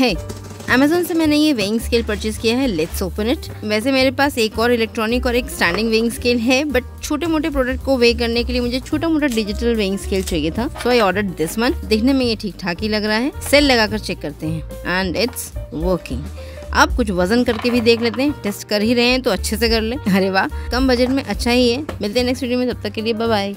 है। अमेजोन से मैंने ये वेइंग स्केल परचेज किया है। लेट्स ओपन इट वैसे मेरे पास एक और इलेक्ट्रॉनिक और एक स्टैंडिंग वेइंग स्केल है बट छोटे मोटे प्रोडक्ट को वे करने के लिए मुझे छोटा मोटा डिजिटल वेइंग स्केल चाहिए था। So I order this one देखने में ये ठीक ठाक ही लग रहा है। सेल लगाकर चेक करते हैं। एंड इट्स वर्किंग आप कुछ वज़न करके भी देख लेते हैं। टेस्ट कर ही रहे हैं तो अच्छे से कर ले। अरे वाह, कम बजट में अच्छा ही है। मिलते हैं नेक्स्ट वीडियो में। तब तक के लिए बाय